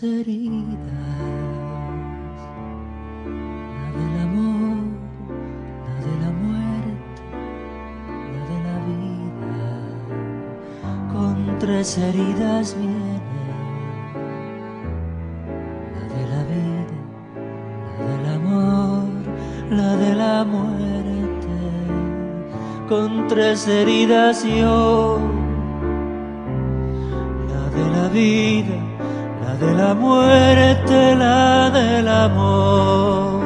Heridas, la del amor, la de la muerte, la de la vida. Con tres heridas viene la de la vida, la del amor, la de la muerte. Con tres heridas yo la de la vida, de la muerte, la del amor.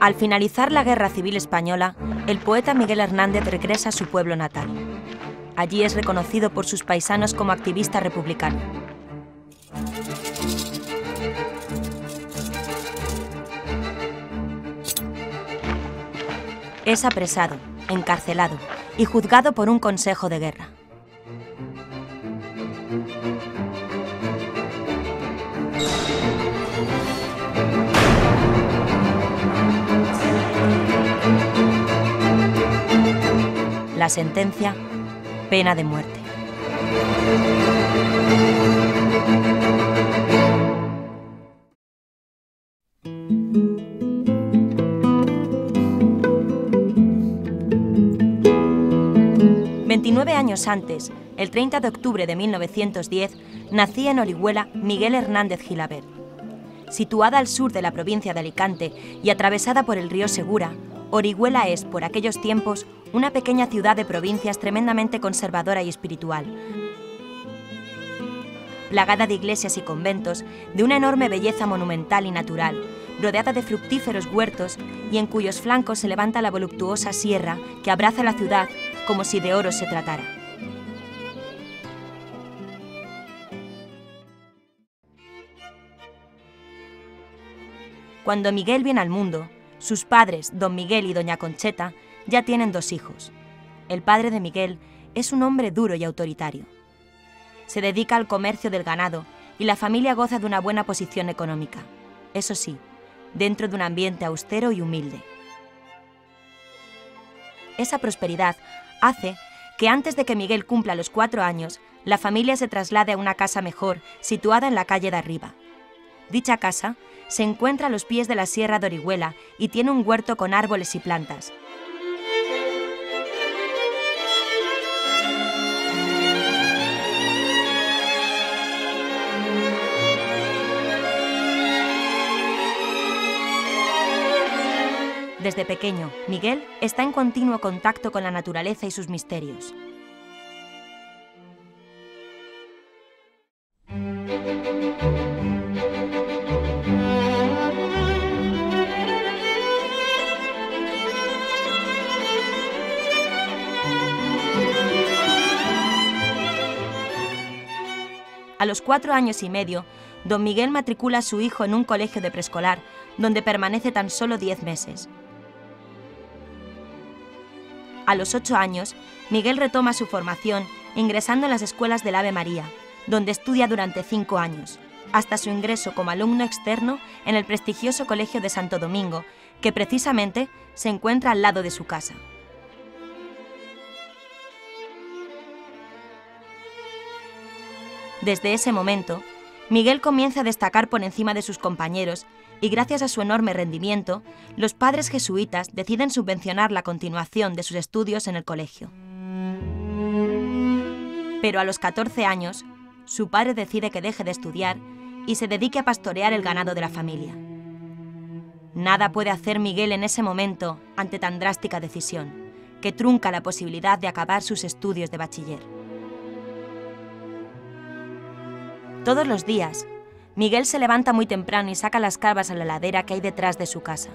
Al finalizar la Guerra Civil Española, el poeta Miguel Hernández regresa a su pueblo natal. Allí es reconocido por sus paisanos como activista republicano. Es apresado, encarcelado y juzgado por un consejo de guerra. La sentencia, pena de muerte. Veintinueve años antes, el 30 de octubre de 1910, nacía en Orihuela Miguel Hernández Gilabert. Situada al sur de la provincia de Alicante y atravesada por el río Segura, Orihuela es, por aquellos tiempos, una pequeña ciudad de provincias tremendamente conservadora y espiritual, plagada de iglesias y conventos, de una enorme belleza monumental y natural, rodeada de fructíferos huertos y en cuyos flancos se levanta la voluptuosa sierra que abraza la ciudad como si de oro se tratara. Cuando Miguel viene al mundo, sus padres, don Miguel y doña Concheta, ya tienen dos hijos. El padre de Miguel es un hombre duro y autoritario. Se dedica al comercio del ganado y la familia goza de una buena posición económica. Eso sí, dentro de un ambiente austero y humilde. Esa prosperidad hace que antes de que Miguel cumpla los cuatro años, la familia se traslade a una casa mejor, situada en la calle de arriba. Dicha casa se encuentra a los pies de la Sierra de Orihuela y tiene un huerto con árboles y plantas. Desde pequeño, Miguel está en continuo contacto con la naturaleza y sus misterios. A los cuatro años y medio, don Miguel matricula a su hijo en un colegio de preescolar, donde permanece tan solo diez meses. A los ocho años, Miguel retoma su formación ingresando en las escuelas del Ave María, donde estudia durante cinco años, hasta su ingreso como alumno externo en el prestigioso Colegio de Santo Domingo, que precisamente se encuentra al lado de su casa. Desde ese momento, Miguel comienza a destacar por encima de sus compañeros y gracias a su enorme rendimiento, los padres jesuitas deciden subvencionar la continuación de sus estudios en el colegio. Pero a los 14 años, su padre decide que deje de estudiar y se dedique a pastorear el ganado de la familia. Nada puede hacer Miguel en ese momento ante tan drástica decisión, que trunca la posibilidad de acabar sus estudios de bachiller. Todos los días, Miguel se levanta muy temprano y saca las cabas a la ladera que hay detrás de su casa.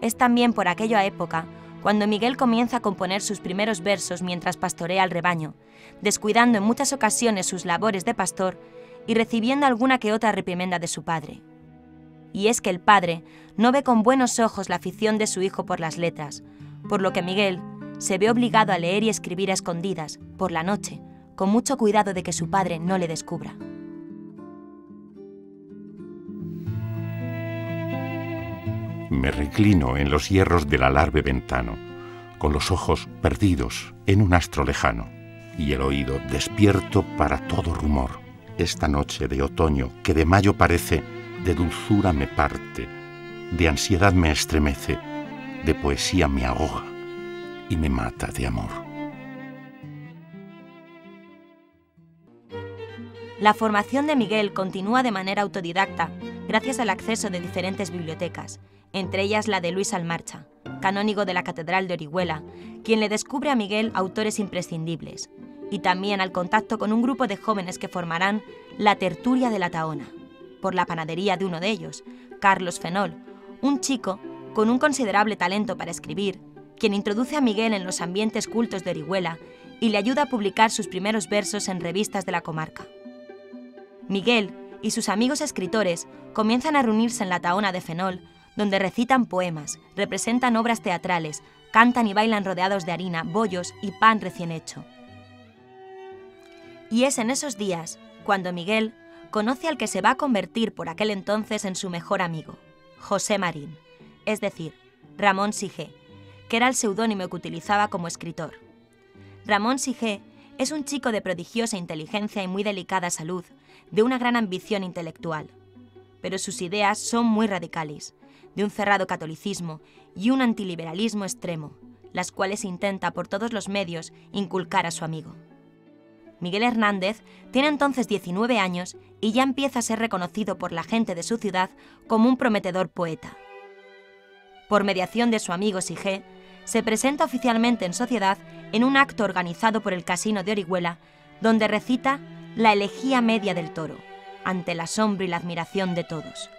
Es también por aquella época cuando Miguel comienza a componer sus primeros versos mientras pastorea al rebaño, descuidando en muchas ocasiones sus labores de pastor y recibiendo alguna que otra reprimenda de su padre. Y es que el padre no ve con buenos ojos la afición de su hijo por las letras, por lo que Miguel se ve obligado a leer y escribir a escondidas, por la noche, con mucho cuidado de que su padre no le descubra. Me reclino en los hierros del alarbe ventano, con los ojos perdidos en un astro lejano y el oído despierto para todo rumor. Esta noche de otoño que de mayo parece, de dulzura me parte, de ansiedad me estremece, de poesía me ahoga y me mata de amor. La formación de Miguel continúa de manera autodidacta gracias al acceso de diferentes bibliotecas, entre ellas la de Luis Almarcha, canónigo de la Catedral de Orihuela, quien le descubre a Miguel autores imprescindibles, y también al contacto con un grupo de jóvenes que formarán la Tertulia de la Taona, por la panadería de uno de ellos, Carlos Fenol, un chico con un considerable talento para escribir, quien introduce a Miguel en los ambientes cultos de Orihuela y le ayuda a publicar sus primeros versos en revistas de la comarca. Miguel y sus amigos escritores comienzan a reunirse en la Taona de Fenol donde recitan poemas, representan obras teatrales, cantan y bailan rodeados de harina, bollos y pan recién hecho. Y es en esos días cuando Miguel conoce al que se va a convertir por aquel entonces en su mejor amigo, José Marín, es decir, Ramón Sigé, que era el seudónimo que utilizaba como escritor. Ramón Sigé es un chico de prodigiosa inteligencia y muy delicada salud, de una gran ambición intelectual. Pero sus ideas son muy radicales de un cerrado catolicismo y un antiliberalismo extremo, las cuales intenta por todos los medios inculcar a su amigo. Miguel Hernández tiene entonces 19 años y ya empieza a ser reconocido por la gente de su ciudad como un prometedor poeta. Por mediación de su amigo Sige, se presenta oficialmente en sociedad en un acto organizado por el Casino de Orihuela, donde recita la elegía media del toro, ante la asombro y la admiración de todos.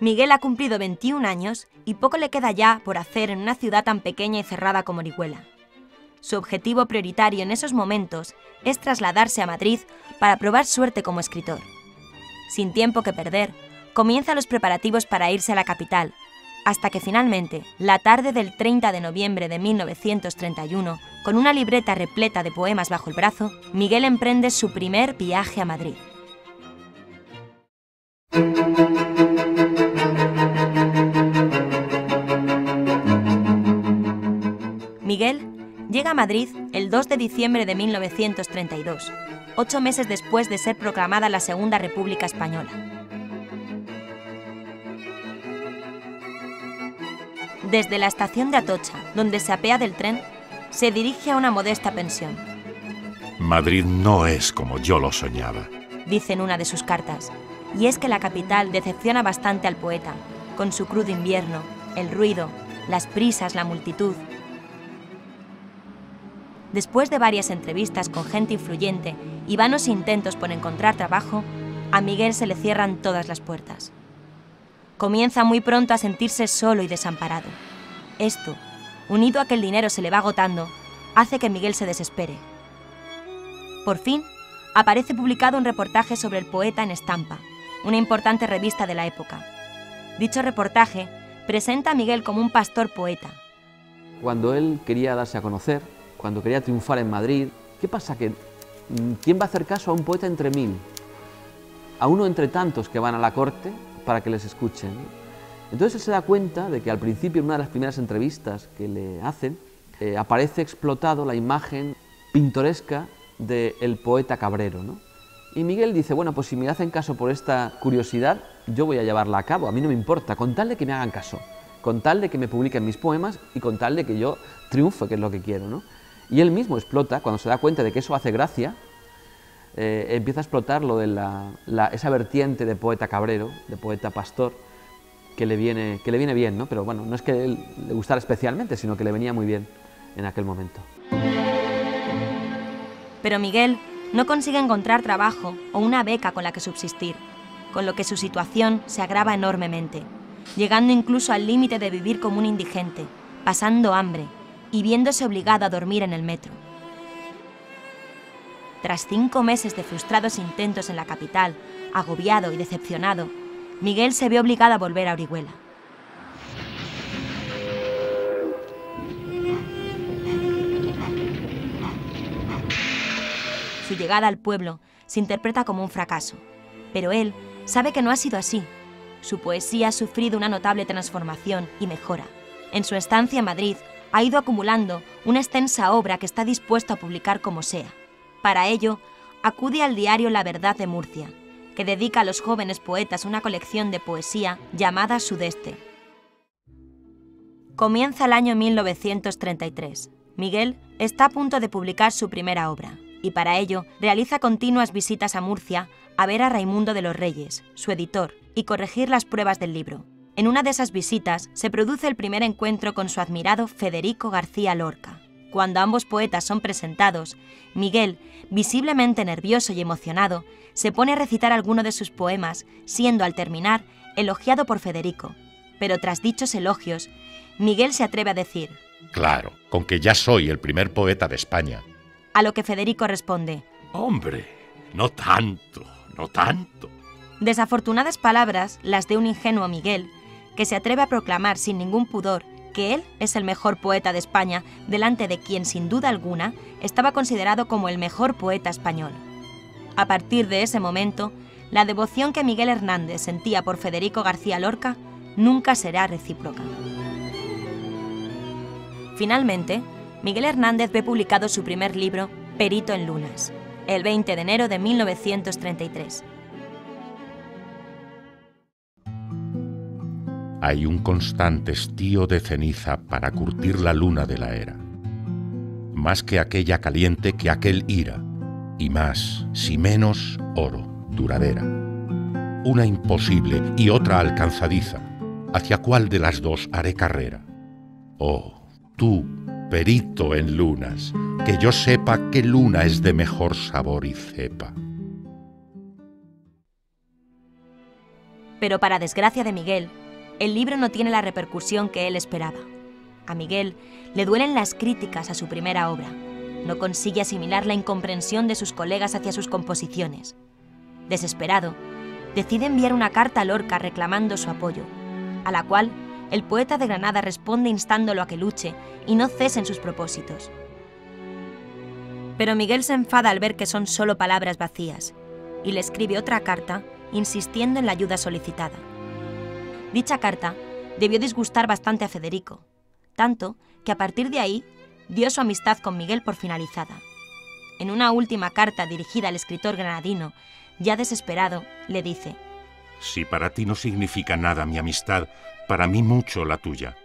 Miguel ha cumplido 21 años y poco le queda ya por hacer en una ciudad tan pequeña y cerrada como Orihuela. Su objetivo prioritario en esos momentos es trasladarse a Madrid para probar suerte como escritor. Sin tiempo que perder, comienza los preparativos para irse a la capital, hasta que finalmente, la tarde del 30 de noviembre de 1931, con una libreta repleta de poemas bajo el brazo, Miguel emprende su primer viaje a Madrid. Miguel llega a Madrid el 2 de diciembre de 1932, ocho meses después de ser proclamada la Segunda República Española. Desde la estación de Atocha, donde se apea del tren, se dirige a una modesta pensión. Madrid no es como yo lo soñaba, dice en una de sus cartas, y es que la capital decepciona bastante al poeta, con su crudo invierno, el ruido, las prisas, la multitud, Después de varias entrevistas con gente influyente y vanos intentos por encontrar trabajo, a Miguel se le cierran todas las puertas. Comienza muy pronto a sentirse solo y desamparado. Esto, unido a que el dinero se le va agotando, hace que Miguel se desespere. Por fin, aparece publicado un reportaje sobre el poeta en Estampa, una importante revista de la época. Dicho reportaje presenta a Miguel como un pastor poeta. Cuando él quería darse a conocer, cuando quería triunfar en Madrid. ¿Qué pasa? Que, mm, ¿Quién va a hacer caso a un poeta entre mil? A uno entre tantos que van a la corte para que les escuchen. Entonces él se da cuenta de que al principio, en una de las primeras entrevistas que le hacen, eh, aparece explotado la imagen pintoresca del poeta Cabrero. ¿no? Y Miguel dice, bueno, pues si me hacen caso por esta curiosidad, yo voy a llevarla a cabo, a mí no me importa, con tal de que me hagan caso, con tal de que me publiquen mis poemas y con tal de que yo triunfe, que es lo que quiero. ¿no? Y él mismo explota, cuando se da cuenta de que eso hace gracia, eh, empieza a explotar lo de la, esa vertiente de poeta cabrero, de poeta pastor, que le viene, que le viene bien, ¿no? Pero bueno, no es que le gustara especialmente, sino que le venía muy bien en aquel momento. Pero Miguel no consigue encontrar trabajo o una beca con la que subsistir, con lo que su situación se agrava enormemente, llegando incluso al límite de vivir como un indigente, pasando hambre, y viéndose obligado a dormir en el metro. Tras cinco meses de frustrados intentos en la capital, agobiado y decepcionado, Miguel se ve obligado a volver a Orihuela. llegada al pueblo se interpreta como un fracaso. Pero él sabe que no ha sido así. Su poesía ha sufrido una notable transformación y mejora. En su estancia en Madrid ha ido acumulando una extensa obra que está dispuesto a publicar como sea. Para ello, acude al diario La Verdad de Murcia, que dedica a los jóvenes poetas una colección de poesía llamada Sudeste. Comienza el año 1933. Miguel está a punto de publicar su primera obra, y para ello realiza continuas visitas a Murcia a ver a Raimundo de los Reyes, su editor, y corregir las pruebas del libro. En una de esas visitas se produce el primer encuentro con su admirado Federico García Lorca. Cuando ambos poetas son presentados, Miguel, visiblemente nervioso y emocionado, se pone a recitar alguno de sus poemas, siendo al terminar elogiado por Federico. Pero tras dichos elogios, Miguel se atreve a decir, Claro, con que ya soy el primer poeta de España. A lo que Federico responde, Hombre, no tanto, no tanto. Desafortunadas palabras las de un ingenuo Miguel, que se atreve a proclamar sin ningún pudor que él es el mejor poeta de España delante de quien sin duda alguna estaba considerado como el mejor poeta español. A partir de ese momento, la devoción que Miguel Hernández sentía por Federico García Lorca nunca será recíproca. Finalmente, Miguel Hernández ve publicado su primer libro, Perito en Lunas, el 20 de enero de 1933. Hay un constante estío de ceniza para curtir la luna de la era. Más que aquella caliente que aquel ira, y más, si menos, oro, duradera. Una imposible y otra alcanzadiza. ¿Hacia cuál de las dos haré carrera? Oh, tú, perito en lunas, que yo sepa qué luna es de mejor sabor y cepa. Pero para desgracia de Miguel, el libro no tiene la repercusión que él esperaba. A Miguel le duelen las críticas a su primera obra. No consigue asimilar la incomprensión de sus colegas hacia sus composiciones. Desesperado, decide enviar una carta a Lorca reclamando su apoyo, a la cual el poeta de Granada responde instándolo a que luche y no cese en sus propósitos. Pero Miguel se enfada al ver que son solo palabras vacías y le escribe otra carta insistiendo en la ayuda solicitada. Dicha carta debió disgustar bastante a Federico, tanto que a partir de ahí dio su amistad con Miguel por finalizada. En una última carta dirigida al escritor granadino, ya desesperado, le dice, Si para ti no significa nada mi amistad, para mí mucho la tuya.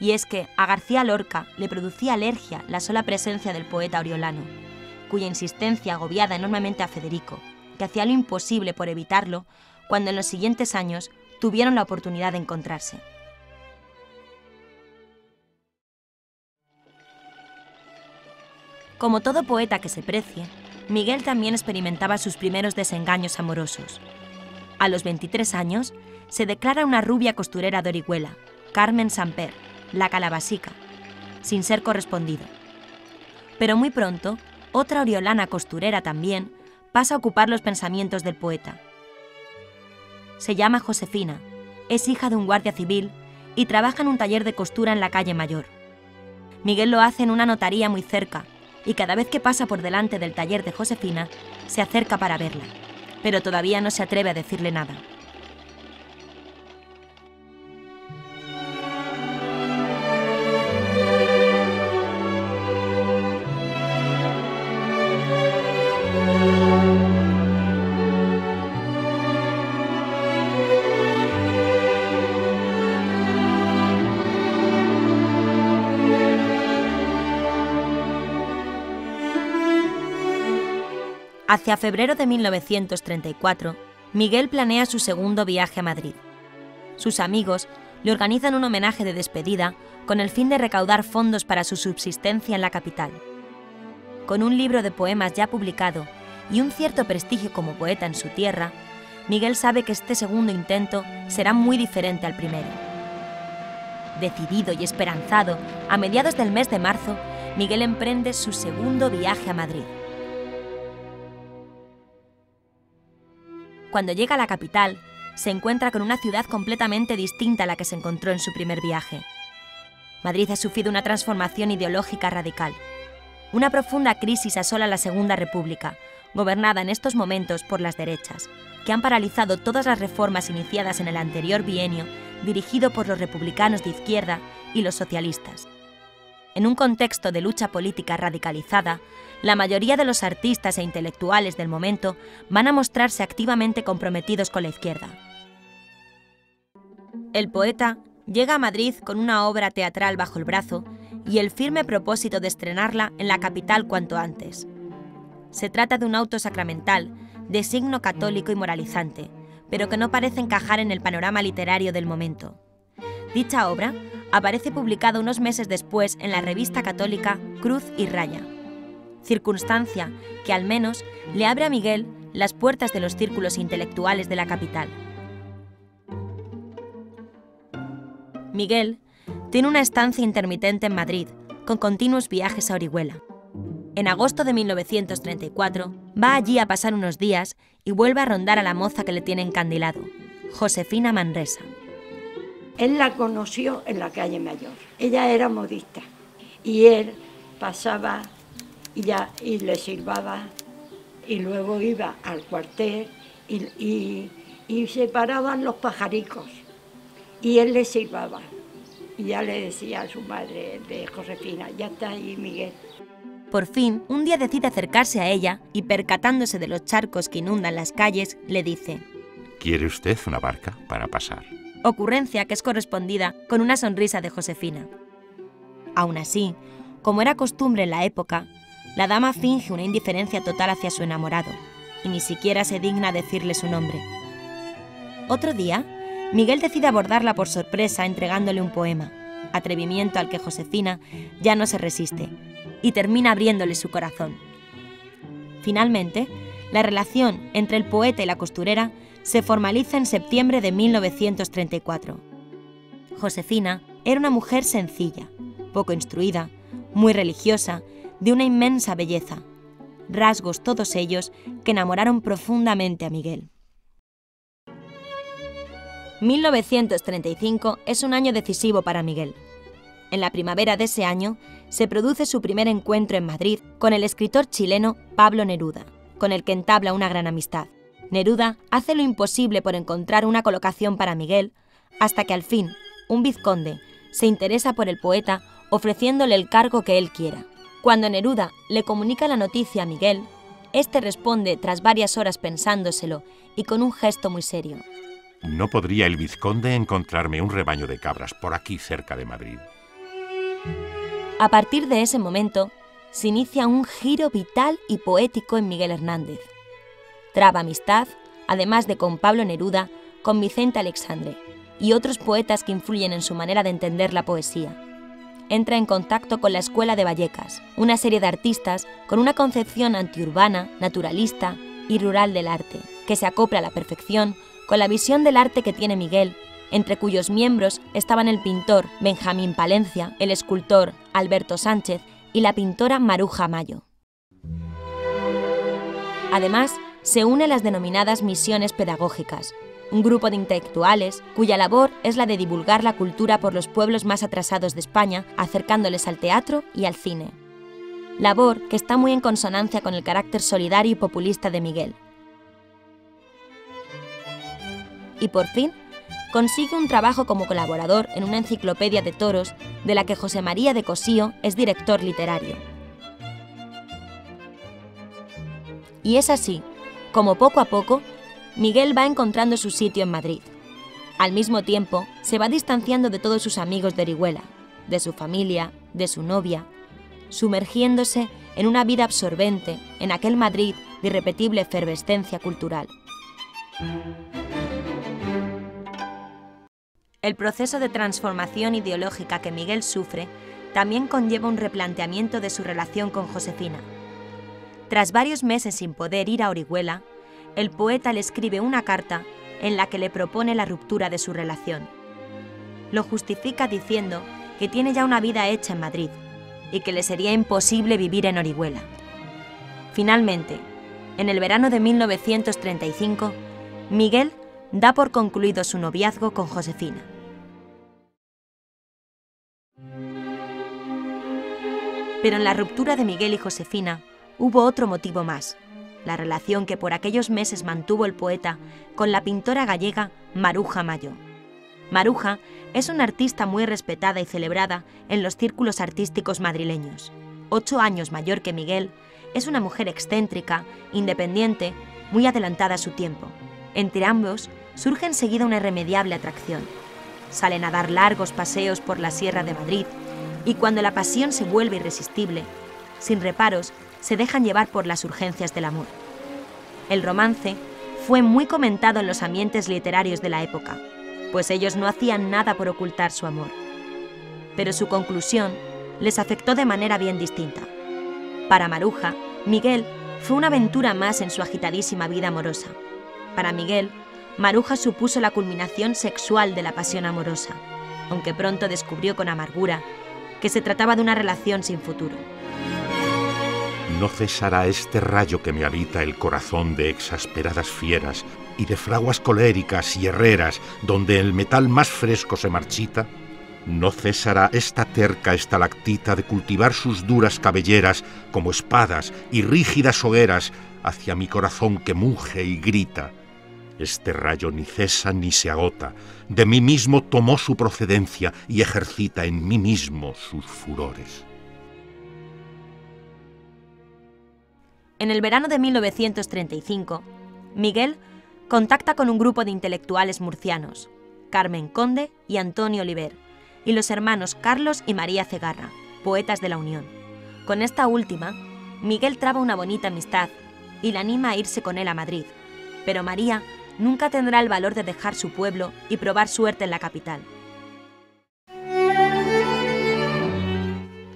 Y es que a García Lorca le producía alergia la sola presencia del poeta oriolano, cuya insistencia agobiaba enormemente a Federico, que hacía lo imposible por evitarlo cuando en los siguientes años tuvieron la oportunidad de encontrarse. Como todo poeta que se precie, Miguel también experimentaba sus primeros desengaños amorosos. A los 23 años, se declara una rubia costurera de Orihuela, Carmen Samper, la calabasica, sin ser correspondido. Pero muy pronto, otra oriolana costurera también pasa a ocupar los pensamientos del poeta. Se llama Josefina, es hija de un guardia civil y trabaja en un taller de costura en la calle Mayor. Miguel lo hace en una notaría muy cerca y cada vez que pasa por delante del taller de Josefina, se acerca para verla, pero todavía no se atreve a decirle nada. Hacia febrero de 1934, Miguel planea su segundo viaje a Madrid. Sus amigos le organizan un homenaje de despedida con el fin de recaudar fondos para su subsistencia en la capital. Con un libro de poemas ya publicado y un cierto prestigio como poeta en su tierra, Miguel sabe que este segundo intento será muy diferente al primero. Decidido y esperanzado, a mediados del mes de marzo, Miguel emprende su segundo viaje a Madrid. Cuando llega a la capital, se encuentra con una ciudad completamente distinta a la que se encontró en su primer viaje. Madrid ha sufrido una transformación ideológica radical. Una profunda crisis asola la Segunda República, gobernada en estos momentos por las derechas, que han paralizado todas las reformas iniciadas en el anterior bienio dirigido por los republicanos de izquierda y los socialistas. En un contexto de lucha política radicalizada, la mayoría de los artistas e intelectuales del momento van a mostrarse activamente comprometidos con la izquierda. El poeta llega a Madrid con una obra teatral bajo el brazo y el firme propósito de estrenarla en la capital cuanto antes. Se trata de un auto sacramental, de signo católico y moralizante, pero que no parece encajar en el panorama literario del momento. Dicha obra aparece publicada unos meses después en la revista católica Cruz y Raya, circunstancia que al menos le abre a Miguel las puertas de los círculos intelectuales de la capital. Miguel tiene una estancia intermitente en Madrid, con continuos viajes a Orihuela. En agosto de 1934 va allí a pasar unos días y vuelve a rondar a la moza que le tiene encandilado, Josefina Manresa. Él la conoció en la calle Mayor. Ella era modista y él pasaba y, ya, y le silbaba y luego iba al cuartel y, y se paraban los pajaricos y él le silbaba. Y ya le decía a su madre de Josefina, ya está ahí Miguel. Por fin, un día decide acercarse a ella y percatándose de los charcos que inundan las calles, le dice, ¿Quiere usted una barca para pasar? Ocurrencia que es correspondida con una sonrisa de Josefina. Aún así, como era costumbre en la época, la dama finge una indiferencia total hacia su enamorado y ni siquiera se digna decirle su nombre. Otro día, Miguel decide abordarla por sorpresa entregándole un poema, atrevimiento al que Josefina ya no se resiste, y termina abriéndole su corazón. Finalmente, la relación entre el poeta y la costurera se formaliza en septiembre de 1934. Josefina era una mujer sencilla, poco instruida, muy religiosa, de una inmensa belleza, rasgos todos ellos que enamoraron profundamente a Miguel. 1935 es un año decisivo para Miguel. En la primavera de ese año se produce su primer encuentro en Madrid con el escritor chileno Pablo Neruda, con el que entabla una gran amistad. Neruda hace lo imposible por encontrar una colocación para Miguel, hasta que al fin un vizconde se interesa por el poeta ofreciéndole el cargo que él quiera. Cuando Neruda le comunica la noticia a Miguel, este responde tras varias horas pensándoselo y con un gesto muy serio. ¿No podría el vizconde encontrarme un rebaño de cabras por aquí cerca de Madrid? A partir de ese momento, se inicia un giro vital y poético en Miguel Hernández. Traba amistad, además de con Pablo Neruda, con Vicente Alexandre y otros poetas que influyen en su manera de entender la poesía. Entra en contacto con la Escuela de Vallecas, una serie de artistas con una concepción antiurbana, naturalista y rural del arte, que se acopla a la perfección con la visión del arte que tiene Miguel, entre cuyos miembros estaban el pintor Benjamín Palencia, el escultor Alberto Sánchez y la pintora Maruja Mayo. Además, se une a las denominadas misiones pedagógicas, un grupo de intelectuales cuya labor es la de divulgar la cultura por los pueblos más atrasados de España, acercándoles al teatro y al cine. Labor que está muy en consonancia con el carácter solidario y populista de Miguel, y por fin consigue un trabajo como colaborador en una enciclopedia de toros de la que José María de Cosío es director literario. Y es así, como poco a poco, Miguel va encontrando su sitio en Madrid. Al mismo tiempo, se va distanciando de todos sus amigos de Orihuela, de su familia, de su novia, sumergiéndose en una vida absorbente en aquel Madrid de irrepetible efervescencia cultural. El proceso de transformación ideológica que Miguel sufre también conlleva un replanteamiento de su relación con Josefina. Tras varios meses sin poder ir a Orihuela, el poeta le escribe una carta en la que le propone la ruptura de su relación. Lo justifica diciendo que tiene ya una vida hecha en Madrid y que le sería imposible vivir en Orihuela. Finalmente, en el verano de 1935, Miguel da por concluido su noviazgo con Josefina. Pero en la ruptura de Miguel y Josefina hubo otro motivo más, la relación que por aquellos meses mantuvo el poeta con la pintora gallega Maruja Mayo. Maruja es una artista muy respetada y celebrada en los círculos artísticos madrileños. Ocho años mayor que Miguel, es una mujer excéntrica, independiente, muy adelantada a su tiempo. Entre ambos surge enseguida una irremediable atracción. Salen a dar largos paseos por la Sierra de Madrid y cuando la pasión se vuelve irresistible, sin reparos, se dejan llevar por las urgencias del amor. El romance fue muy comentado en los ambientes literarios de la época, pues ellos no hacían nada por ocultar su amor. Pero su conclusión les afectó de manera bien distinta. Para Maruja, Miguel fue una aventura más en su agitadísima vida amorosa. Para Miguel, Maruja supuso la culminación sexual de la pasión amorosa, aunque pronto descubrió con amargura que se trataba de una relación sin futuro. No cesará este rayo que me habita el corazón de exasperadas fieras y de fraguas coléricas y herreras donde el metal más fresco se marchita. No cesará esta terca estalactita de cultivar sus duras cabelleras como espadas y rígidas hogueras hacia mi corazón que muge y grita. Este rayo ni cesa ni se agota, de mí mismo tomó su procedencia y ejercita en mí mismo sus furores. En el verano de 1935, Miguel contacta con un grupo de intelectuales murcianos, Carmen Conde y Antonio Oliver, y los hermanos Carlos y María Cegarra, poetas de la Unión. Con esta última, Miguel traba una bonita amistad y la anima a irse con él a Madrid, pero María nunca tendrá el valor de dejar su pueblo y probar suerte en la capital.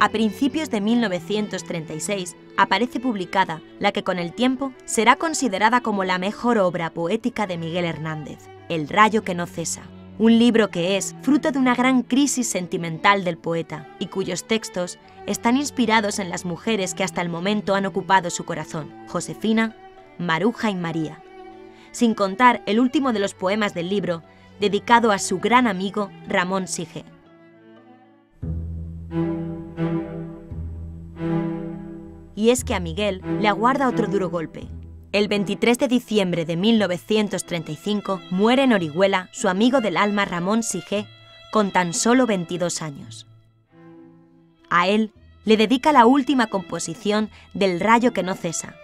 A principios de 1936 aparece publicada la que con el tiempo será considerada como la mejor obra poética de Miguel Hernández, El rayo que no cesa, un libro que es fruto de una gran crisis sentimental del poeta y cuyos textos están inspirados en las mujeres que hasta el momento han ocupado su corazón, Josefina, Maruja y María, sin contar el último de los poemas del libro, dedicado a su gran amigo Ramón Sige. Y es que a Miguel le aguarda otro duro golpe. El 23 de diciembre de 1935 muere en Orihuela su amigo del alma Ramón Sige con tan solo 22 años. A él le dedica la última composición del Rayo que no cesa,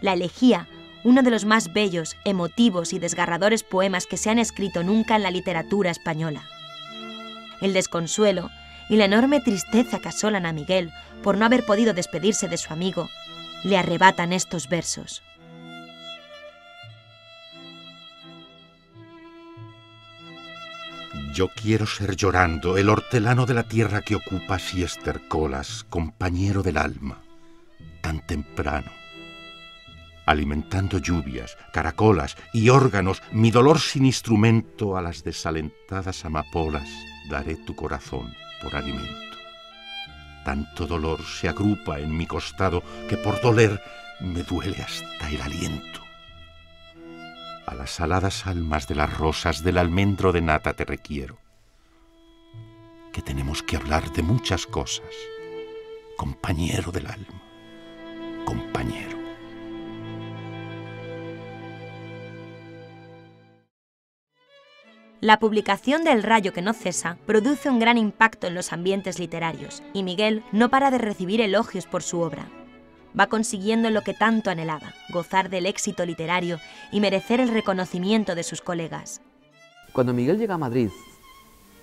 la elegía, uno de los más bellos, emotivos y desgarradores poemas que se han escrito nunca en la literatura española. El desconsuelo y la enorme tristeza que asolan a Miguel por no haber podido despedirse de su amigo, le arrebatan estos versos. Yo quiero ser llorando el hortelano de la tierra que ocupas y estercolas, compañero del alma, tan temprano. Alimentando lluvias, caracolas y órganos, mi dolor sin instrumento a las desalentadas amapolas, daré tu corazón por alimento. Tanto dolor se agrupa en mi costado que por doler me duele hasta el aliento. A las aladas almas de las rosas del almendro de nata te requiero, que tenemos que hablar de muchas cosas, compañero del alma, compañero. La publicación del Rayo que no cesa produce un gran impacto en los ambientes literarios y Miguel no para de recibir elogios por su obra. Va consiguiendo lo que tanto anhelaba, gozar del éxito literario y merecer el reconocimiento de sus colegas. Cuando Miguel llega a Madrid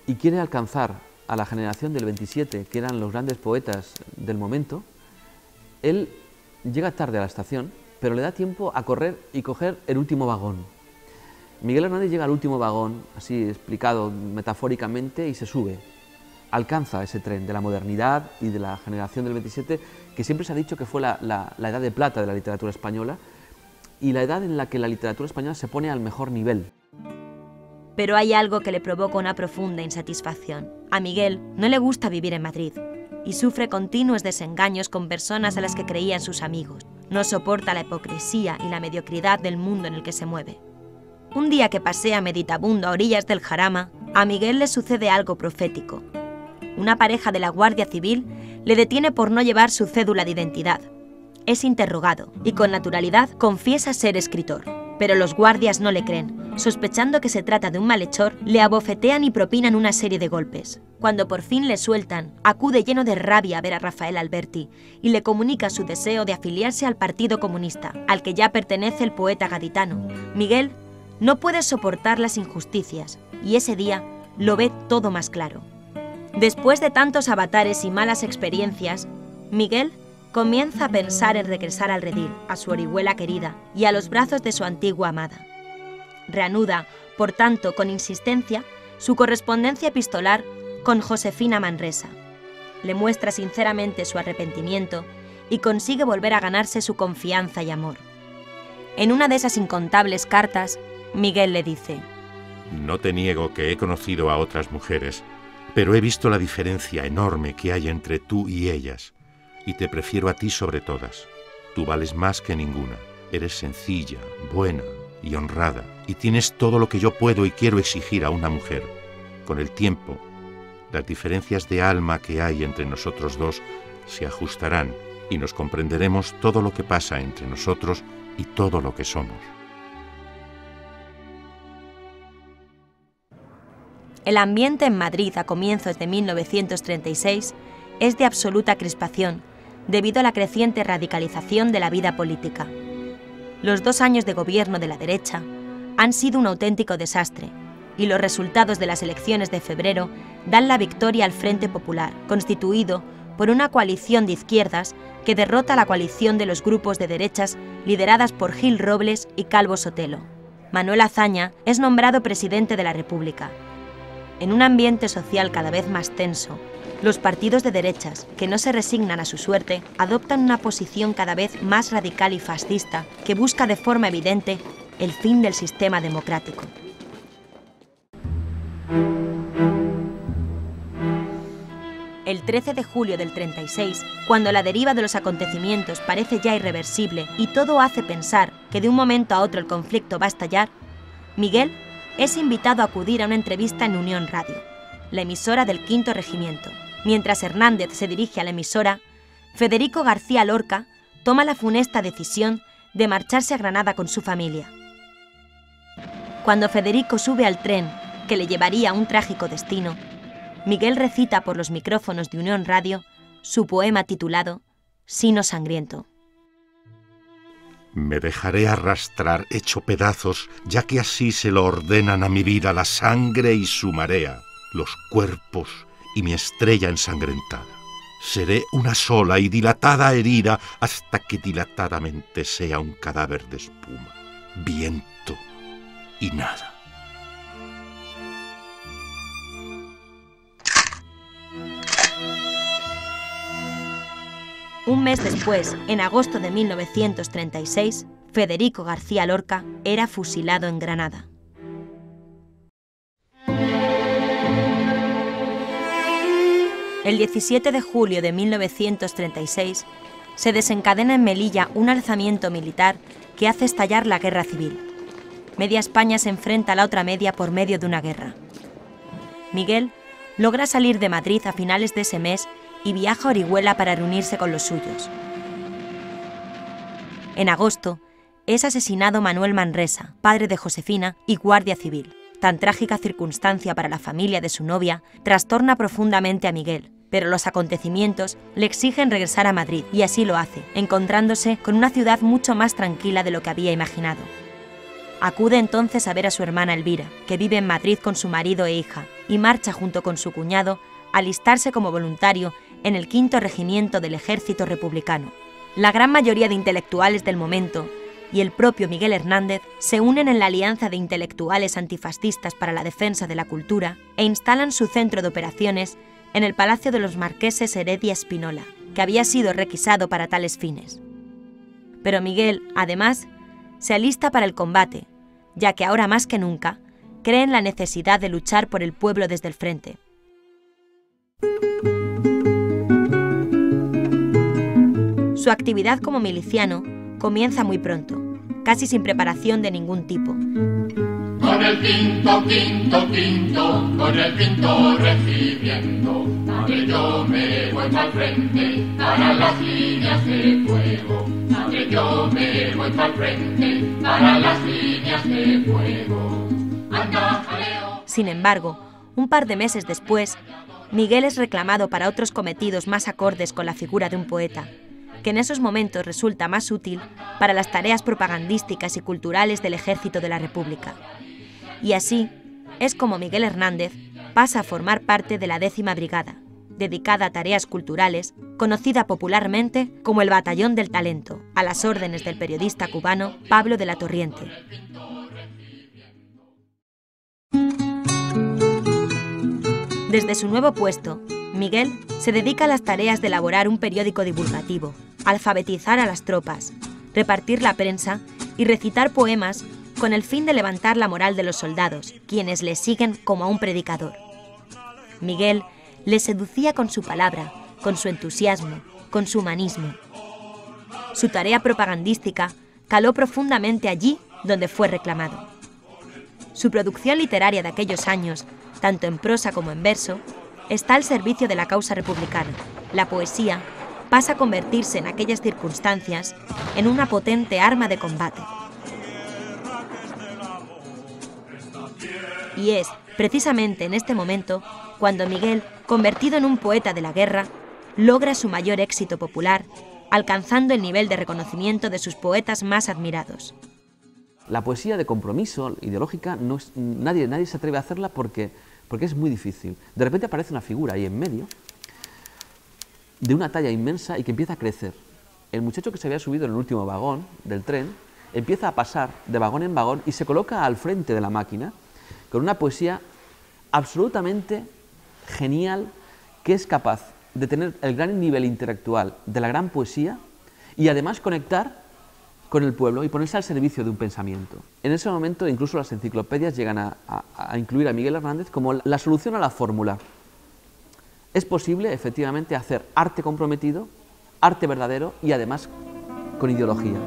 y quiere alcanzar a la generación del 27, que eran los grandes poetas del momento, él llega tarde a la estación, pero le da tiempo a correr y coger el último vagón. Miguel Hernández llega al último vagón, así explicado metafóricamente, y se sube. Alcanza ese tren de la modernidad y de la generación del 27, que siempre se ha dicho que fue la, edad de plata de la literatura española y la edad en la que la literatura española se pone al mejor nivel. Pero hay algo que le provoca una profunda insatisfacción. A Miguel no le gusta vivir en Madrid y sufre continuos desengaños con personas a las que creían sus amigos. No soporta la hipocresía y la mediocridad del mundo en el que se mueve. Un día que pasea meditabundo a orillas del Jarama, a Miguel le sucede algo profético. Una pareja de la Guardia Civil le detiene por no llevar su cédula de identidad. es interrogado y con naturalidad confiesa ser escritor. Pero los guardias no le creen. Sospechando que se trata de un malhechor, le abofetean y propinan una serie de golpes. Cuando por fin le sueltan, acude lleno de rabia a ver a Rafael Alberti y le comunica su deseo de afiliarse al Partido Comunista, al que ya pertenece el poeta gaditano. Miguel no puede soportar las injusticias y ese día lo ve todo más claro. Después de tantos avatares y malas experiencias, Miguel comienza a pensar en regresar al redil, a su orihuela querida y a los brazos de su antigua amada. Reanuda, por tanto, con insistencia, su correspondencia epistolar con Josefina Manresa. Le muestra sinceramente su arrepentimiento y consigue volver a ganarse su confianza y amor. En una de esas incontables cartas, Miguel le dice, No te niego que he conocido a otras mujeres, pero he visto la diferencia enorme que hay entre tú y ellas, y te prefiero a ti sobre todas. Tú vales más que ninguna, eres sencilla, buena y honrada, y tienes todo lo que yo puedo y quiero exigir a una mujer. Con el tiempo, las diferencias de alma que hay entre nosotros dos se ajustarán y nos comprenderemos todo lo que pasa entre nosotros y todo lo que somos. El ambiente en Madrid a comienzos de 1936 es de absoluta crispación debido a la creciente radicalización de la vida política. Los dos años de gobierno de la derecha han sido un auténtico desastre y los resultados de las elecciones de febrero dan la victoria al Frente Popular, constituido por una coalición de izquierdas que derrota a la coalición de los grupos de derechas lideradas por Gil Robles y Calvo Sotelo. Manuel Azaña es nombrado presidente de la República en un ambiente social cada vez más tenso, los partidos de derechas, que no se resignan a su suerte, adoptan una posición cada vez más radical y fascista que busca de forma evidente el fin del sistema democrático. El 13 de julio del 36, cuando la deriva de los acontecimientos parece ya irreversible y todo hace pensar que de un momento a otro el conflicto va a estallar, Miguel es invitado a acudir a una entrevista en Unión Radio, la emisora del Quinto Regimiento. Mientras Hernández se dirige a la emisora, Federico García Lorca toma la funesta decisión de marcharse a Granada con su familia. Cuando Federico sube al tren que le llevaría a un trágico destino, Miguel recita por los micrófonos de Unión Radio su poema titulado Sino Sangriento. Me dejaré arrastrar hecho pedazos, ya que así se lo ordenan a mi vida la sangre y su marea, los cuerpos y mi estrella ensangrentada. Seré una sola y dilatada herida hasta que dilatadamente sea un cadáver de espuma, viento y nada. Un mes después, en agosto de 1936, Federico García Lorca era fusilado en Granada. El 17 de julio de 1936 se desencadena en Melilla un alzamiento militar que hace estallar la guerra civil. Media España se enfrenta a la otra media por medio de una guerra. Miguel logra salir de Madrid a finales de ese mes y viaja a Orihuela para reunirse con los suyos. En agosto, es asesinado Manuel Manresa, padre de Josefina y guardia civil. Tan trágica circunstancia para la familia de su novia trastorna profundamente a Miguel, pero los acontecimientos le exigen regresar a Madrid y así lo hace, encontrándose con una ciudad mucho más tranquila de lo que había imaginado. Acude entonces a ver a su hermana Elvira, que vive en Madrid con su marido e hija, y marcha junto con su cuñado a alistarse como voluntario en el quinto regimiento del ejército republicano. La gran mayoría de intelectuales del momento y el propio Miguel Hernández se unen en la Alianza de Intelectuales Antifascistas para la Defensa de la Cultura e instalan su centro de operaciones en el Palacio de los Marqueses Heredia Espinola, que había sido requisado para tales fines. Pero Miguel, además, se alista para el combate, ya que ahora más que nunca cree en la necesidad de luchar por el pueblo desde el frente. Su actividad como miliciano comienza muy pronto, casi sin preparación de ningún tipo. Con el quinto, quinto, quinto, con el quinto recibiendo Madre, yo me voy al frente para las líneas de fuego. Madre, yo me voy al frente para las líneas de fuego. Anda, jaleo. Sin embargo, un par de meses después, Miguel es reclamado para otros cometidos más acordes con la figura de un poeta, que en esos momentos resulta más útil para las tareas propagandísticas y culturales del ejército de la República. Y así es como Miguel Hernández pasa a formar parte de la décima brigada, dedicada a tareas culturales, conocida popularmente como el Batallón del Talento, a las órdenes del periodista cubano Pablo de la Torriente. Desde su nuevo puesto, Miguel se dedica a las tareas de elaborar un periódico divulgativo, alfabetizar a las tropas, repartir la prensa y recitar poemas con el fin de levantar la moral de los soldados, quienes le siguen como a un predicador. Miguel le seducía con su palabra, con su entusiasmo, con su humanismo. Su tarea propagandística caló profundamente allí donde fue reclamado. Su producción literaria de aquellos años, tanto en prosa como en verso, está al servicio de la causa republicana. La poesía pasa a convertirse en aquellas circunstancias en una potente arma de combate. Y es precisamente en este momento cuando Miguel, convertido en un poeta de la guerra, logra su mayor éxito popular, alcanzando el nivel de reconocimiento de sus poetas más admirados. La poesía de compromiso ideológica, no es, nadie, nadie se atreve a hacerla porque, porque es muy difícil. De repente aparece una figura ahí en medio, de una talla inmensa y que empieza a crecer. El muchacho que se había subido en el último vagón del tren empieza a pasar de vagón en vagón y se coloca al frente de la máquina con una poesía absolutamente genial que es capaz de tener el gran nivel intelectual de la gran poesía y además conectar con el pueblo y ponerse al servicio de un pensamiento. En ese momento incluso las enciclopedias llegan a, a incluir a Miguel Hernández como la solución a la fórmula. Es posible efectivamente hacer arte comprometido, arte verdadero y además con ideología.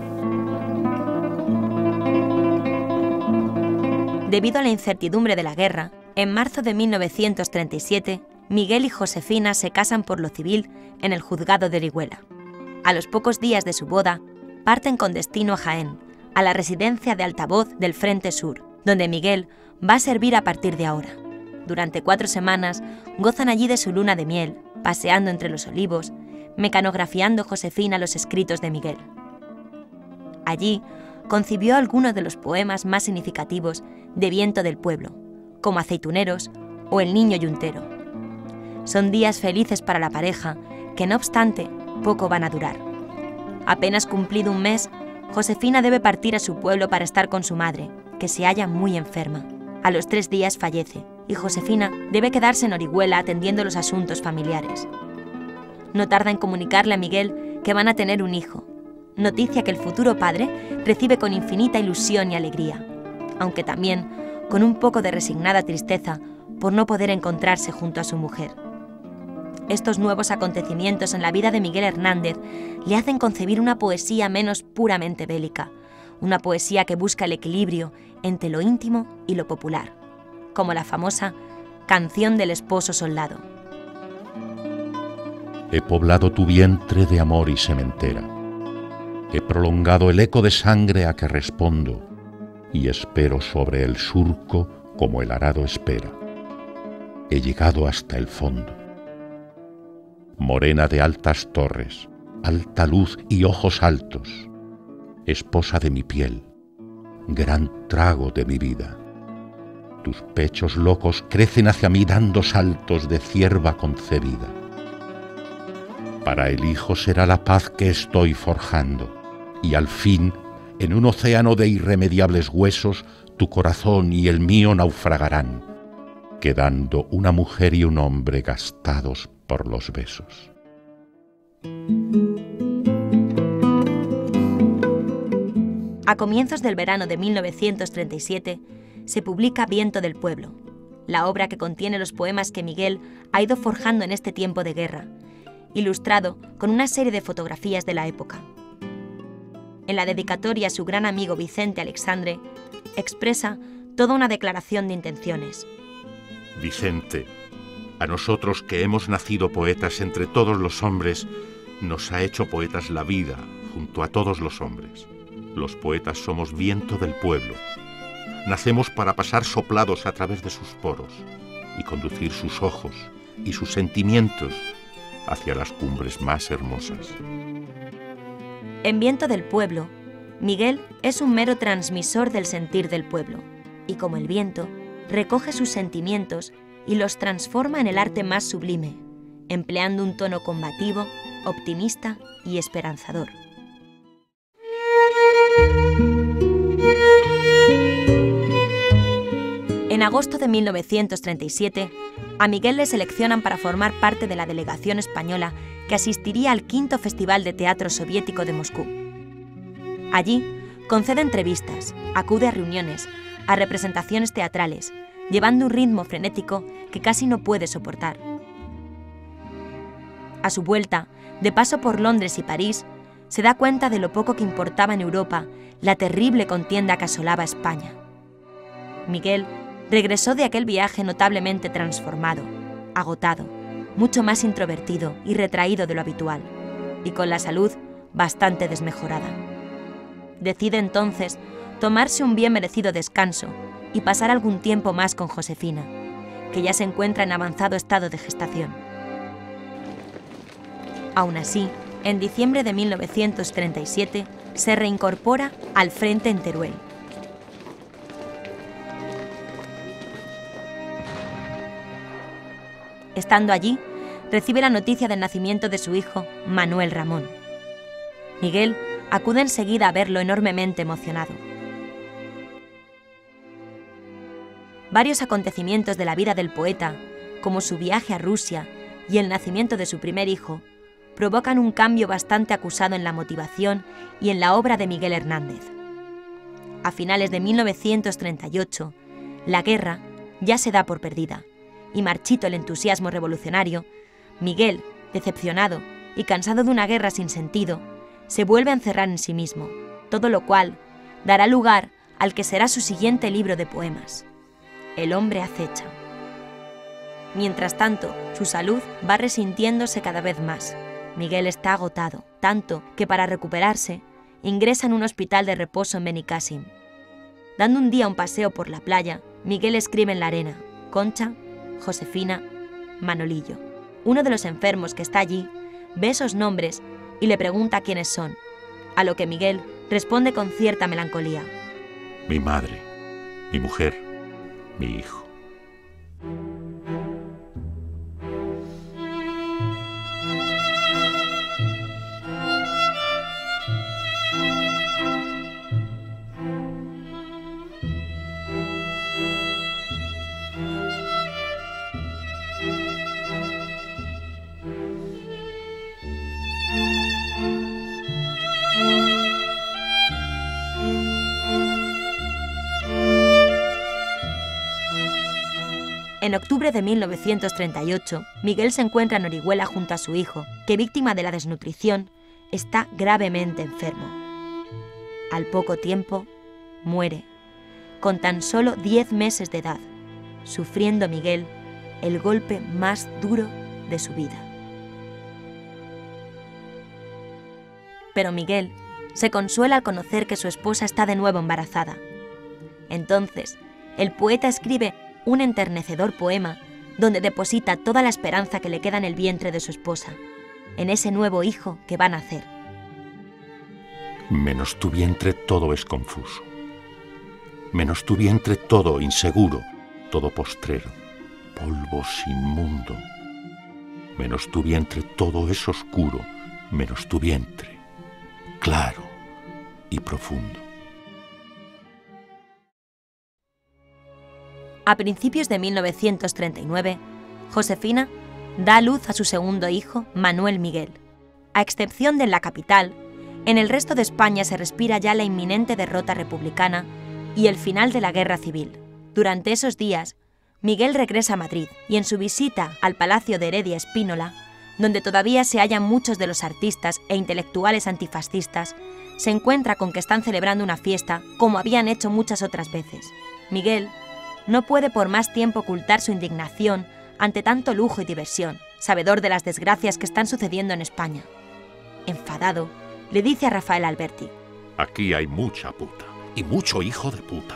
Debido a la incertidumbre de la guerra, en marzo de 1937, Miguel y Josefina se casan por lo civil en el juzgado de Orihuela. A los pocos días de su boda, parten con destino a Jaén, a la residencia de altavoz del Frente Sur, donde Miguel va a servir a partir de ahora. Durante cuatro semanas gozan allí de su luna de miel, paseando entre los olivos, mecanografiando Josefina los escritos de Miguel. Allí concibió algunos de los poemas más significativos de Viento del Pueblo, como Aceituneros o El Niño Yuntero. Son días felices para la pareja que no obstante poco van a durar. Apenas cumplido un mes, Josefina debe partir a su pueblo para estar con su madre, que se halla muy enferma. A los tres días fallece y Josefina debe quedarse en Orihuela atendiendo los asuntos familiares. No tarda en comunicarle a Miguel que van a tener un hijo, noticia que el futuro padre recibe con infinita ilusión y alegría, aunque también con un poco de resignada tristeza por no poder encontrarse junto a su mujer. Estos nuevos acontecimientos en la vida de Miguel Hernández le hacen concebir una poesía menos puramente bélica, una poesía que busca el equilibrio entre lo íntimo y lo popular, como la famosa Canción del Esposo Soldado. He poblado tu vientre de amor y sementera. He prolongado el eco de sangre a que respondo y espero sobre el surco como el arado espera. He llegado hasta el fondo. Morena de altas torres, alta luz y ojos altos, esposa de mi piel, gran trago de mi vida. Tus pechos locos crecen hacia mí dando saltos de cierva concebida. Para el hijo será la paz que estoy forjando, y al fin en un océano de irremediables huesos, tu corazón y el mío naufragarán, quedando una mujer y un hombre gastados por los besos. A comienzos del verano de 1937 se publica Viento del Pueblo, la obra que contiene los poemas que Miguel ha ido forjando en este tiempo de guerra, ilustrado con una serie de fotografías de la época en la dedicatoria a su gran amigo Vicente Alexandre, expresa toda una declaración de intenciones. Vicente, A nosotros que hemos nacido poetas entre todos los hombres, nos ha hecho poetas la vida junto a todos los hombres. Los poetas somos viento del pueblo. Nacemos para pasar soplados a través de sus poros y conducir sus ojos y sus sentimientos hacia las cumbres más hermosas. En Viento del Pueblo, Miguel es un mero transmisor del sentir del pueblo, y como el viento, recoge sus sentimientos y los transforma en el arte más sublime, empleando un tono combativo, optimista y esperanzador. En agosto de 1937, a Miguel le seleccionan para formar parte de la delegación española que asistiría al quinto Festival de Teatro Soviético de Moscú. Allí, concede entrevistas, acude a reuniones, a representaciones teatrales, llevando un ritmo frenético que casi no puede soportar. A su vuelta, de paso por Londres y París, se da cuenta de lo poco que importaba en Europa la terrible contienda que asolaba España. Miguel regresó de aquel viaje notablemente transformado, agotado, mucho más introvertido y retraído de lo habitual, y con la salud bastante desmejorada. Decide entonces tomarse un bien merecido descanso y pasar algún tiempo más con Josefina, que ya se encuentra en avanzado estado de gestación. Aún así, en diciembre de 1937 se reincorpora al frente en Teruel. Estando allí, recibe la noticia del nacimiento de su hijo, Manuel Ramón. Miguel acude enseguida a verlo enormemente emocionado. Varios acontecimientos de la vida del poeta, como su viaje a Rusia y el nacimiento de su primer hijo, provocan un cambio bastante acusado en la motivación y en la obra de Miguel Hernández. A finales de 1938, la guerra ya se da por perdida y marchito el entusiasmo revolucionario, Miguel, decepcionado y cansado de una guerra sin sentido, se vuelve a encerrar en sí mismo, todo lo cual dará lugar al que será su siguiente libro de poemas, El hombre acecha. Mientras tanto, su salud va resintiéndose cada vez más. Miguel está agotado, tanto que para recuperarse ingresa en un hospital de reposo en Benicassim. Dando un día un paseo por la playa, Miguel escribe en la arena, Concha, Josefina, Manolillo. Uno de los enfermos que está allí ve esos nombres y le pregunta quiénes son, a lo que Miguel responde con cierta melancolía. Mi madre, mi mujer, mi hijo. En octubre de 1938, Miguel se encuentra en Orihuela junto a su hijo, que víctima de la desnutrición, está gravemente enfermo. Al poco tiempo, muere, con tan solo 10 meses de edad, sufriendo Miguel el golpe más duro de su vida. Pero Miguel se consuela al conocer que su esposa está de nuevo embarazada. Entonces, el poeta escribe un enternecedor poema donde deposita toda la esperanza que le queda en el vientre de su esposa, en ese nuevo hijo que va a nacer. Menos tu vientre todo es confuso. Menos tu vientre todo inseguro, todo postrero, polvo sin mundo. Menos tu vientre todo es oscuro, menos tu vientre, claro y profundo. A principios de 1939, Josefina da luz a su segundo hijo, Manuel Miguel. A excepción de la capital, en el resto de España se respira ya la inminente derrota republicana y el final de la guerra civil. Durante esos días, Miguel regresa a Madrid y en su visita al Palacio de Heredia Espínola, donde todavía se hallan muchos de los artistas e intelectuales antifascistas, se encuentra con que están celebrando una fiesta como habían hecho muchas otras veces. Miguel no puede por más tiempo ocultar su indignación ante tanto lujo y diversión, sabedor de las desgracias que están sucediendo en España. Enfadado, le dice a Rafael Alberti, Aquí hay mucha puta y mucho hijo de puta.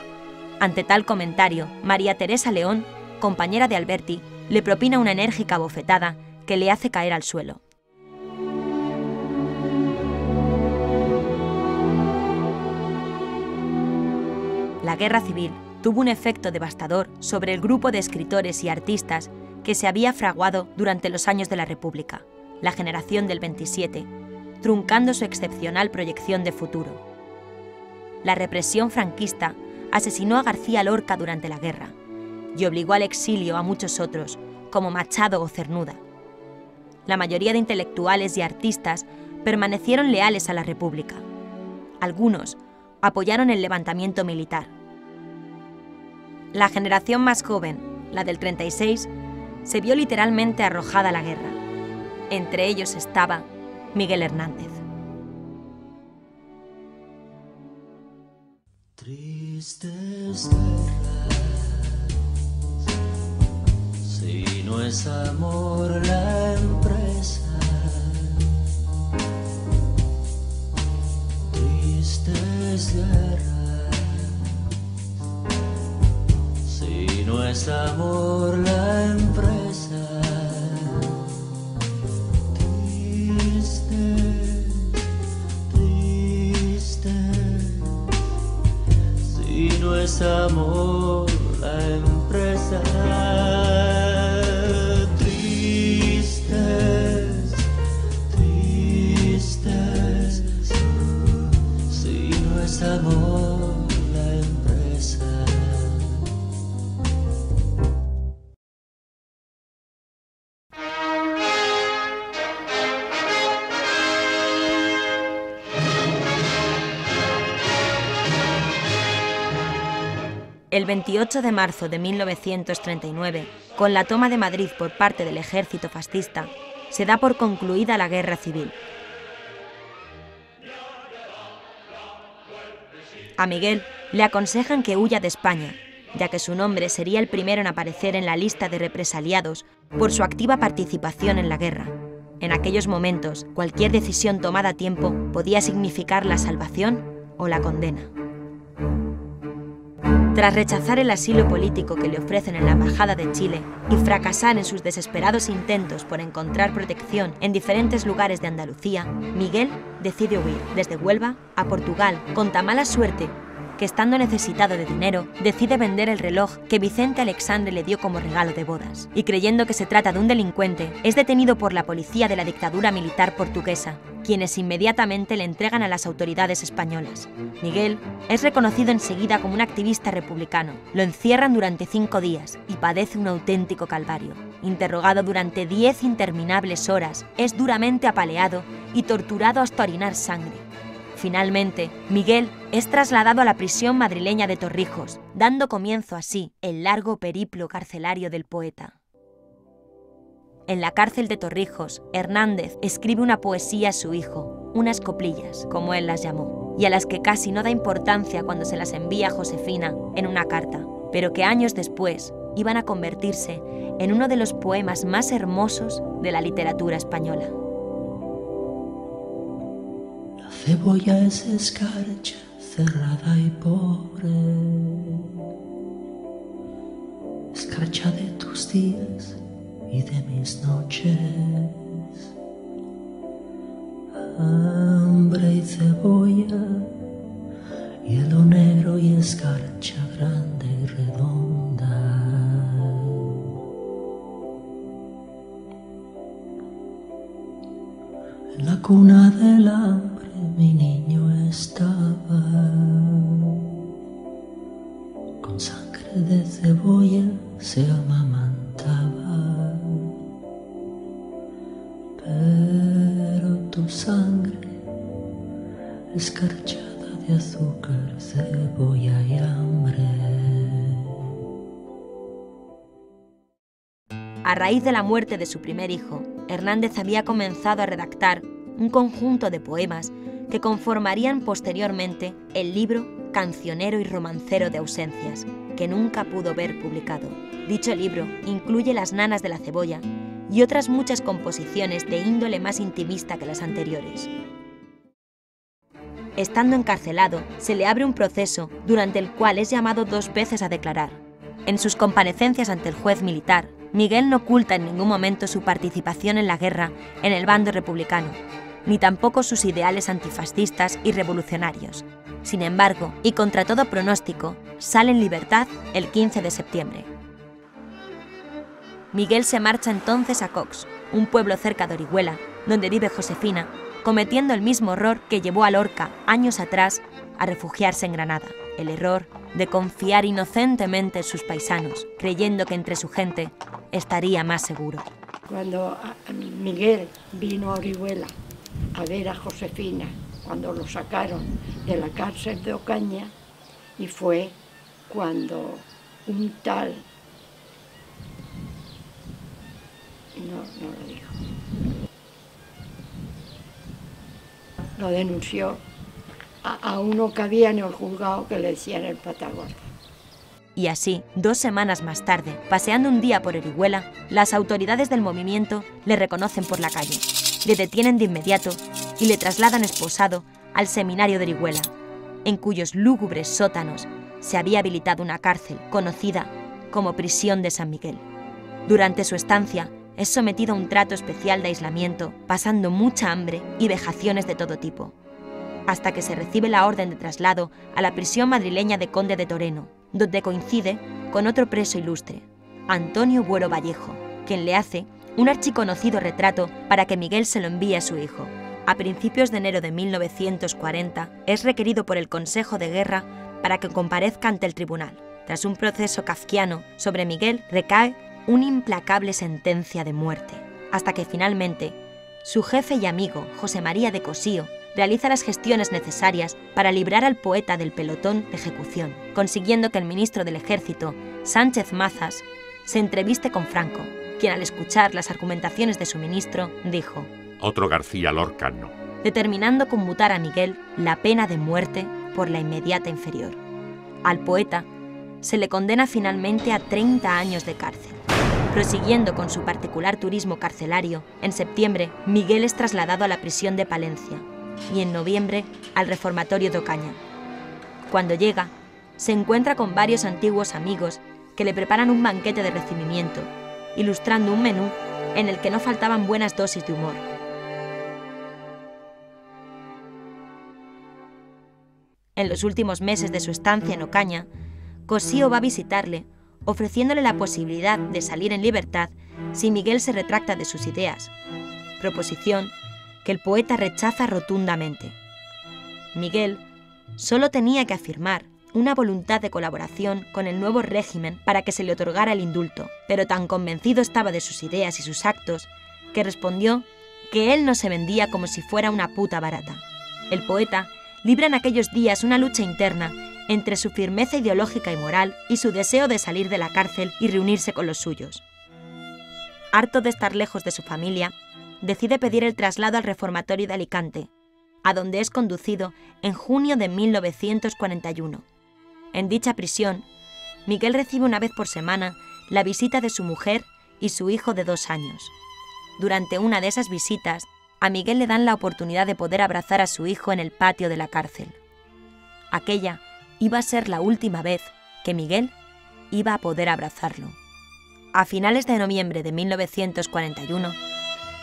Ante tal comentario, María Teresa León, compañera de Alberti, le propina una enérgica bofetada que le hace caer al suelo. La guerra civil tuvo un efecto devastador sobre el grupo de escritores y artistas que se había fraguado durante los años de la República, la generación del 27, truncando su excepcional proyección de futuro. La represión franquista asesinó a García Lorca durante la guerra y obligó al exilio a muchos otros, como Machado o Cernuda. La mayoría de intelectuales y artistas permanecieron leales a la República. Algunos apoyaron el levantamiento militar. La generación más joven, la del 36, se vio literalmente arrojada a la guerra. Entre ellos estaba Miguel Hernández. Tristes guerras, si no es amor la empresa. Tristes guerras, no es amor la empresa. Tristes, tristes. Si no es amor El 28 de marzo de 1939, con la toma de Madrid por parte del ejército fascista, se da por concluida la guerra civil. A Miguel le aconsejan que huya de España, ya que su nombre sería el primero en aparecer en la lista de represaliados por su activa participación en la guerra. En aquellos momentos, cualquier decisión tomada a tiempo podía significar la salvación o la condena. Tras rechazar el asilo político que le ofrecen en la Embajada de Chile y fracasar en sus desesperados intentos por encontrar protección en diferentes lugares de Andalucía, Miguel decide huir desde Huelva a Portugal con tan mala suerte que estando necesitado de dinero, decide vender el reloj que Vicente Alexandre le dio como regalo de bodas. Y creyendo que se trata de un delincuente, es detenido por la policía de la dictadura militar portuguesa, quienes inmediatamente le entregan a las autoridades españolas. Miguel es reconocido enseguida como un activista republicano. Lo encierran durante cinco días y padece un auténtico calvario. Interrogado durante diez interminables horas, es duramente apaleado y torturado hasta orinar sangre. Finalmente, Miguel es trasladado a la prisión madrileña de Torrijos, dando comienzo así el largo periplo carcelario del poeta. En la cárcel de Torrijos, Hernández escribe una poesía a su hijo, unas coplillas, como él las llamó, y a las que casi no da importancia cuando se las envía a Josefina en una carta, pero que años después iban a convertirse en uno de los poemas más hermosos de la literatura española. Cebolla es escarcha cerrada y pobre, escarcha de tus días y de mis noches. Hambre y cebolla, hielo negro y escarcha grande y redonda. En la cuna del hambre mi niño estaba con sangre de cebolla se amamantaba. Pero tu sangre escarchada de azúcar cebolla y hambre. A raíz de la muerte de su primer hijo, Hernández había comenzado a redactar un conjunto de poemas que conformarían posteriormente el libro Cancionero y Romancero de Ausencias, que nunca pudo ver publicado. Dicho libro incluye Las nanas de la cebolla y otras muchas composiciones de índole más intimista que las anteriores. Estando encarcelado, se le abre un proceso durante el cual es llamado dos veces a declarar. En sus comparecencias ante el juez militar, Miguel no oculta en ningún momento su participación en la guerra en el bando republicano, ni tampoco sus ideales antifascistas y revolucionarios. Sin embargo, y contra todo pronóstico, sale en libertad el 15 de septiembre. Miguel se marcha entonces a Cox, un pueblo cerca de Orihuela, donde vive Josefina, cometiendo el mismo error que llevó a Lorca años atrás a refugiarse en Granada, el error de confiar inocentemente en sus paisanos, creyendo que entre su gente estaría más seguro. Cuando Miguel vino a Orihuela a ver a Josefina, cuando lo sacaron de la cárcel de Ocaña, y fue cuando un tal, no, no lo dijo, lo denunció a, uno que había en el juzgado que le decían el patagón. Y así, dos semanas más tarde, paseando un día por Orihuela, las autoridades del movimiento le reconocen por la calle, le detienen de inmediato y le trasladan esposado al seminario de Orihuela, en cuyos lúgubres sótanos se había habilitado una cárcel conocida como prisión de San Miguel. Durante su estancia, es sometido a un trato especial de aislamiento, pasando mucha hambre y vejaciones de todo tipo, hasta que se recibe la orden de traslado a la prisión madrileña de Conde de Toreno, donde coincide con otro preso ilustre, Antonio Buero Vallejo, quien le hace un archiconocido retrato para que Miguel se lo envíe a su hijo. A principios de enero de 1940 es requerido por el Consejo de Guerra para que comparezca ante el tribunal. Tras un proceso kafkiano sobre Miguel recae una implacable sentencia de muerte, hasta que finalmente su jefe y amigo, José María de Cosío, realiza las gestiones necesarias para librar al poeta del pelotón de ejecución, consiguiendo que el ministro del Ejército, Sánchez Mazas, se entreviste con Franco, quien al escuchar las argumentaciones de su ministro dijo, Otro García Lorca no. determinando conmutar a Miguel la pena de muerte por la inmediata inferior. Al poeta se le condena finalmente a 30 años de cárcel. Prosiguiendo con su particular turismo carcelario, en septiembre Miguel es trasladado a la prisión de Palencia y en noviembre al reformatorio de Ocaña. Cuando llega, se encuentra con varios antiguos amigos que le preparan un banquete de recibimiento, ilustrando un menú en el que no faltaban buenas dosis de humor. En los últimos meses de su estancia en Ocaña, Cosío va a visitarle, ofreciéndole la posibilidad de salir en libertad si Miguel se retracta de sus ideas, proposición que el poeta rechaza rotundamente. Miguel solo tenía que afirmar una voluntad de colaboración con el nuevo régimen para que se le otorgara el indulto, pero tan convencido estaba de sus ideas y sus actos que respondió que él no se vendía como si fuera una puta barata. El poeta libra en aquellos días una lucha interna entre su firmeza ideológica y moral y su deseo de salir de la cárcel y reunirse con los suyos. Harto de estar lejos de su familia, decide pedir el traslado al reformatorio de Alicante, a donde es conducido en junio de 1941. En dicha prisión, Miguel recibe una vez por semana la visita de su mujer y su hijo de dos años. Durante una de esas visitas, a Miguel le dan la oportunidad de poder abrazar a su hijo en el patio de la cárcel. Aquella iba a ser la última vez que Miguel iba a poder abrazarlo. A finales de noviembre de 1941,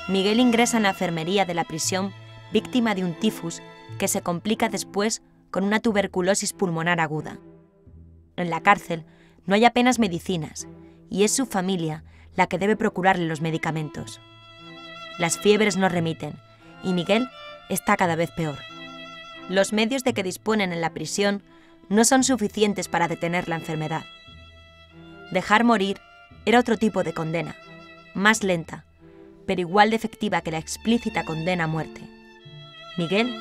Miguel ingresa en la enfermería de la prisión víctima de un tifus que se complica después con una tuberculosis pulmonar aguda. En la cárcel no hay apenas medicinas y es su familia la que debe procurarle los medicamentos. Las fiebres no remiten y Miguel está cada vez peor. Los medios de que disponen en la prisión no son suficientes para detener la enfermedad. Dejar morir era otro tipo de condena, más lenta, pero igual de efectiva que la explícita condena a muerte. Miguel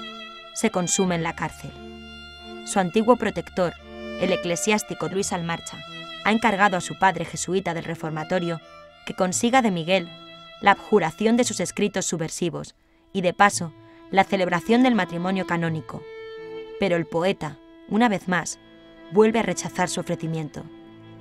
se consume en la cárcel. Su antiguo protector, el eclesiástico Luis Almarcha, ha encargado a su padre jesuita del reformatorio que consiga de Miguel la abjuración de sus escritos subversivos y, de paso, la celebración del matrimonio canónico. Pero el poeta, una vez más, vuelve a rechazar su ofrecimiento.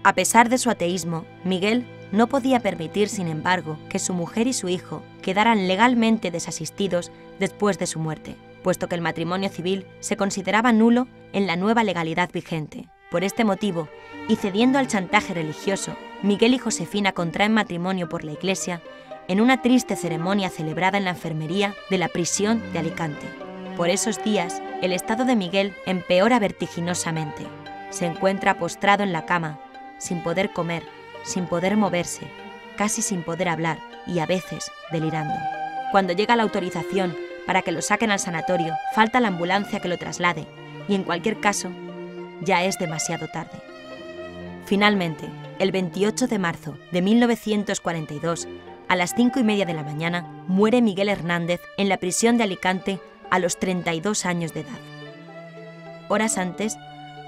A pesar de su ateísmo, Miguel no podía permitir, sin embargo, que su mujer y su hijo quedaran legalmente desasistidos después de su muerte, puesto que el matrimonio civil se consideraba nulo en la nueva legalidad vigente. Por este motivo, y cediendo al chantaje religioso, Miguel y Josefina contraen matrimonio por la Iglesia en una triste ceremonia celebrada en la enfermería de la prisión de Alicante. Por esos días, el estado de Miguel empeora vertiginosamente. Se encuentra postrado en la cama, sin poder comer, sin poder moverse, casi sin poder hablar y a veces delirando. Cuando llega la autorización para que lo saquen al sanatorio, falta la ambulancia que lo traslade y en cualquier caso, ya es demasiado tarde. Finalmente, el 28 de marzo de 1942, a las cinco y media de la mañana, muere Miguel Hernández en la prisión de Alicante a los 32 años de edad. Horas antes,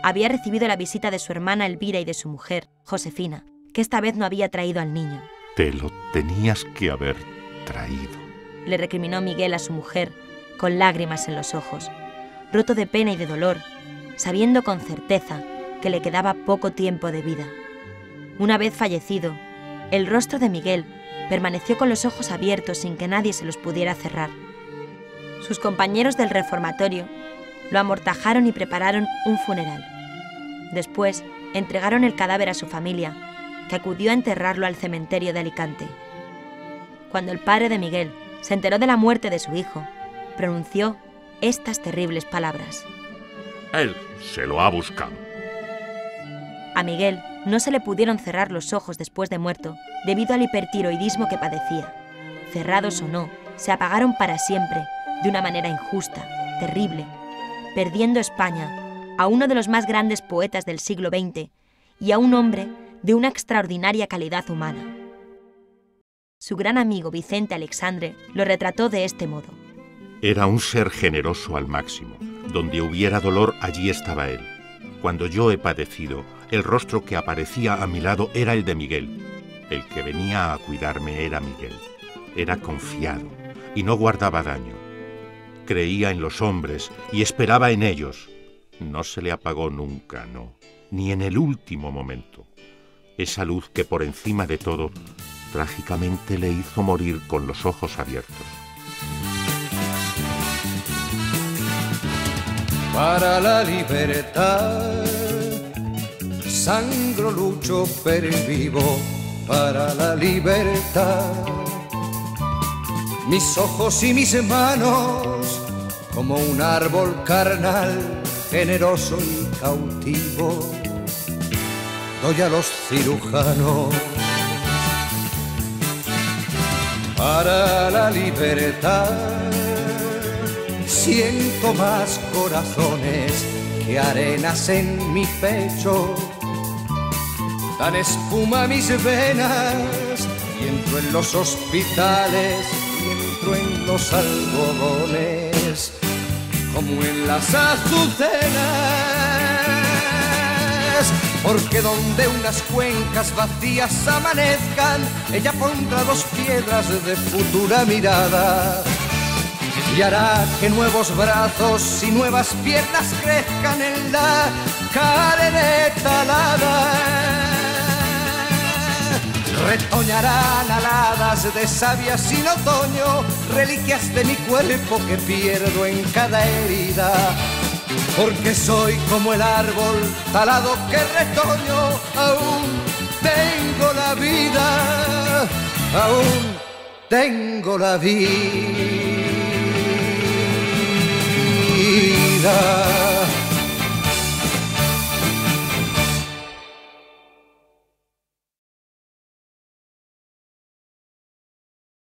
había recibido la visita de su hermana Elvira y de su mujer, Josefina, que esta vez no había traído al niño. Te lo tenías que haber traído. Le recriminó Miguel a su mujer, con lágrimas en los ojos, roto de pena y de dolor, sabiendo con certeza que le quedaba poco tiempo de vida. Una vez fallecido, el rostro de Miguel permaneció con los ojos abiertos sin que nadie se los pudiera cerrar. Sus compañeros del reformatorio lo amortajaron y prepararon un funeral. Después entregaron el cadáver a su familia, que acudió a enterrarlo al cementerio de Alicante. Cuando el padre de Miguel se enteró de la muerte de su hijo, pronunció estas terribles palabras. Él se lo ha buscado. A Miguel no se le pudieron cerrar los ojos después de muerto debido al hipertiroidismo que padecía. Cerrados o no, se apagaron para siempre, de una manera injusta, terrible, perdiendo España a uno de los más grandes poetas del siglo XX y a un hombre de una extraordinaria calidad humana. Su gran amigo Vicente Alexandre lo retrató de este modo. Era un ser generoso al máximo. Donde hubiera dolor, allí estaba él. Cuando yo he padecido, el rostro que aparecía a mi lado era el de Miguel. El que venía a cuidarme era Miguel. Era confiado y no guardaba daño. Creía en los hombres y esperaba en ellos. No se le apagó nunca, no, ni en el último momento. Esa luz que por encima de todo trágicamente le hizo morir con los ojos abiertos. Para la libertad, sangro, lucho, vivo para la libertad. Mis ojos y mis manos, como un árbol carnal, generoso y cautivo, doy a los cirujanos para la libertad. Siento más corazones que arenas en mi pecho. Dan espuma mis venas y entro en los hospitales y entro en los algodones como en las azucenas. Porque donde unas cuencas vacías amanezcan ella pondrá dos piedras de futura mirada y hará que nuevos brazos y nuevas piernas crezcan en la cadeneta alada Retoñarán aladas de savia sin otoño, reliquias de mi cuerpo que pierdo en cada herida. Porque soy como el árbol talado que retoño, aún tengo la vida, aún tengo la vida.